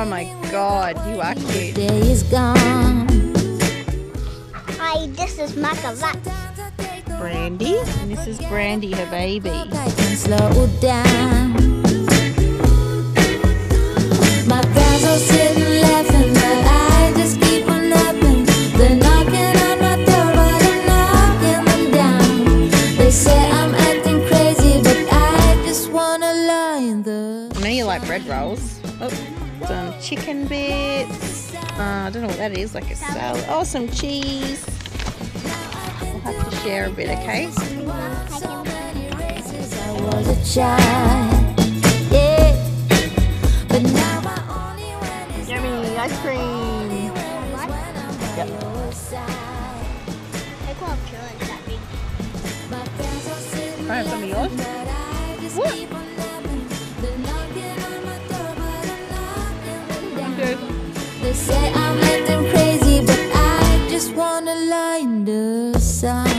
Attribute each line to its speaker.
Speaker 1: Oh my god, you are cute.
Speaker 2: Day is gone.
Speaker 3: Hi, this is Macavat.
Speaker 1: Brandy. And this is Brandy, her baby.
Speaker 2: I can slow down. My friends all sitting laughing, but I just keep on laughing. They're knocking on my door, but I'm knocking them down. They say I'm acting crazy, but I just wanna lie in the.
Speaker 1: I know you like bread rolls. Oh, some chicken bits. Uh, I don't know what that is, like a salad. Oh, some cheese. We'll have to share a bit, okay?
Speaker 2: I was a child, yeah. But now my only one is
Speaker 1: Yummy ice cream. Yep.
Speaker 3: I call him that big.
Speaker 2: My friends all sitting
Speaker 1: Can I have some of yours?
Speaker 2: But I just
Speaker 1: What?
Speaker 2: They say I'm acting crazy, but I just wanna in the sun.